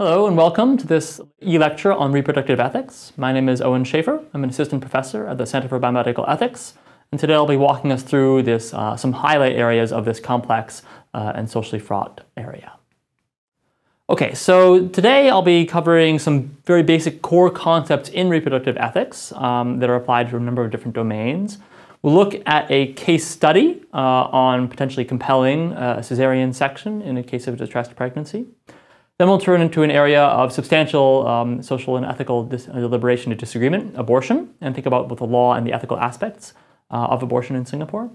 Hello and welcome to this e-lecture on reproductive ethics. My name is Owen Schaefer. I'm an assistant professor at the Center for Biomedical Ethics. And today I'll be walking us through this, uh, some highlight areas of this complex uh, and socially fraught area. Okay, so today I'll be covering some very basic core concepts in reproductive ethics um, that are applied to a number of different domains. We'll look at a case study uh, on potentially compelling uh, a cesarean section in a case of distressed pregnancy. Then we'll turn into an area of substantial um, social and ethical deliberation and disagreement, abortion, and think about both the law and the ethical aspects uh, of abortion in Singapore.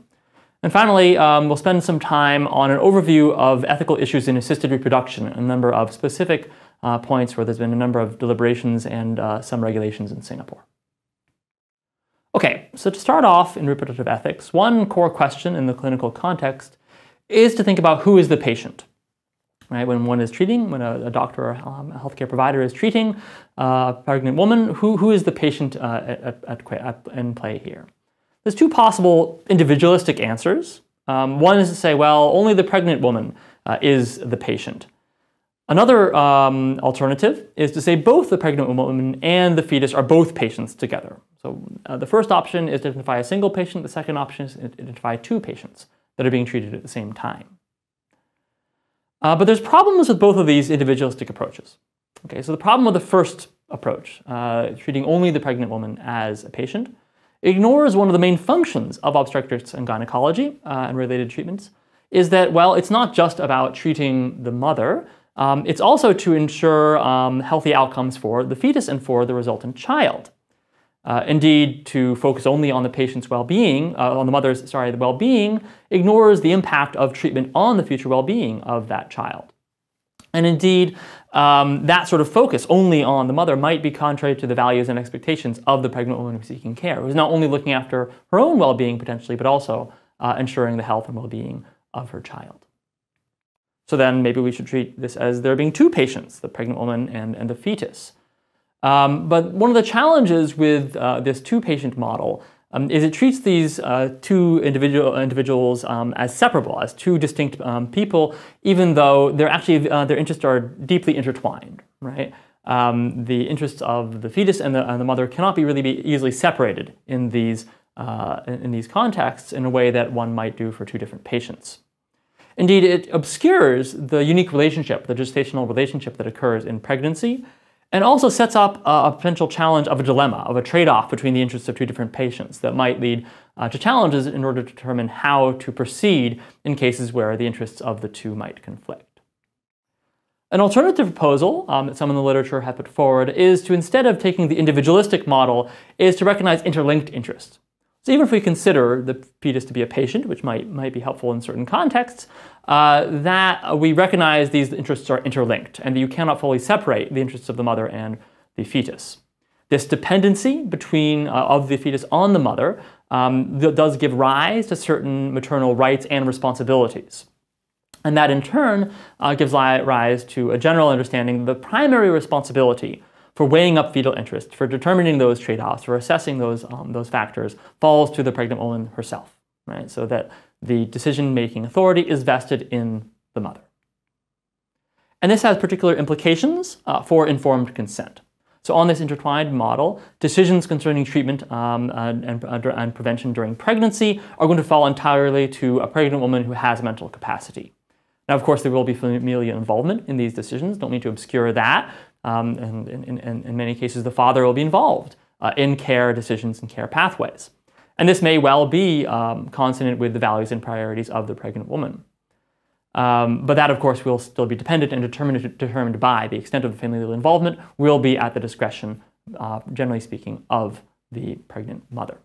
And finally, um, we'll spend some time on an overview of ethical issues in assisted reproduction, a number of specific uh, points where there's been a number of deliberations and uh, some regulations in Singapore. Okay, so to start off in reproductive ethics, one core question in the clinical context is to think about who is the patient. Right? When one is treating, when a, a doctor or um, a healthcare provider is treating a pregnant woman, who, who is the patient uh, at, at, at, in play here? There's two possible individualistic answers. Um, one is to say, well, only the pregnant woman uh, is the patient. Another um, alternative is to say both the pregnant woman and the fetus are both patients together. So uh, the first option is to identify a single patient. The second option is to identify two patients that are being treated at the same time. Uh, but there's problems with both of these individualistic approaches. Okay, so the problem with the first approach, uh, treating only the pregnant woman as a patient, ignores one of the main functions of obstetrics and gynecology uh, and related treatments, is that, well, it's not just about treating the mother, um, it's also to ensure um, healthy outcomes for the fetus and for the resultant child. Uh, indeed, to focus only on the patient's well-being, uh, on the mother's, sorry, the well-being, ignores the impact of treatment on the future well-being of that child. And indeed, um, that sort of focus only on the mother might be contrary to the values and expectations of the pregnant woman who's seeking care, who's not only looking after her own well-being potentially, but also uh, ensuring the health and well-being of her child. So then maybe we should treat this as there being two patients, the pregnant woman and, and the fetus. Um, but one of the challenges with uh, this two-patient model um, is it treats these uh, two individual individuals um, as separable, as two distinct um, people, even though they're actually uh, their interests are deeply intertwined, right? Um, the interests of the fetus and the, and the, mother cannot be really be easily separated in these uh, in, in these contexts in a way that one might do for two different patients. Indeed, it obscures the unique relationship, the gestational relationship that occurs in pregnancy, and also sets up a, potential challenge of a dilemma, of a trade-off between the interests of two different patients that might lead uh, to challenges in order to determine how to proceed in cases where the interests of the two might conflict. An alternative proposal um, that some in the literature have put forward is to, instead of taking the individualistic model, is to recognize interlinked interests. So even if we consider the fetus to be a patient, which might, might be helpful in certain contexts, uh, that we recognize these interests are interlinked and that you cannot fully separate the interests of the mother and the fetus. This dependency between uh, of the fetus on the mother um, does give rise to certain maternal rights and responsibilities. And that in turn uh, gives rise to a general understanding the primary responsibility for weighing up fetal interest, for determining those trade-offs, for assessing those, um, those factors, falls to the pregnant woman herself, right? So that the decision-making authority is vested in the mother. And this has particular implications uh, for informed consent. So on this intertwined model, decisions concerning treatment um, and, and, and, prevention during pregnancy are going to fall entirely to a pregnant woman who has mental capacity. Now, of course, there will be familial involvement in these decisions. Don't mean to obscure that. Um, and in many cases, the father will be involved uh, in care decisions and care pathways. And this may well be um, consonant with the values and priorities of the pregnant woman. Um, but that, of course, will still be dependent and determined, determined by the extent of the familial involvement will be at the discretion, uh, generally speaking, of the pregnant mother.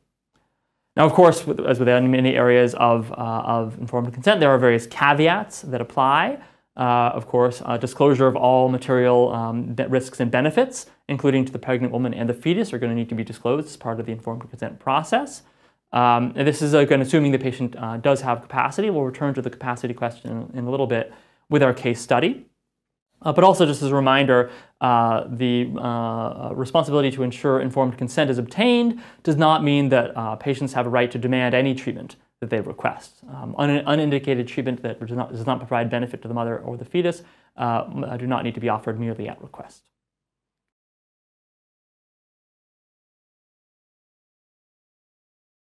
Now, of course, as with many areas of, uh, of informed consent, there are various caveats that apply. Uh, of course, uh, disclosure of all material um, risks and benefits, including to the pregnant woman and the fetus, are going to need to be disclosed as part of the informed consent process. Um, and this is again assuming the patient uh, does have capacity. We'll return to the capacity question in, in a little bit with our case study. Uh, but also, just as a reminder, uh, the uh, responsibility to ensure informed consent is obtained does not mean that patients have a right to demand any treatment that they request. Um, un- unindicated treatment that does not, does not provide benefit to the mother or the fetus uh, do not need to be offered merely at request.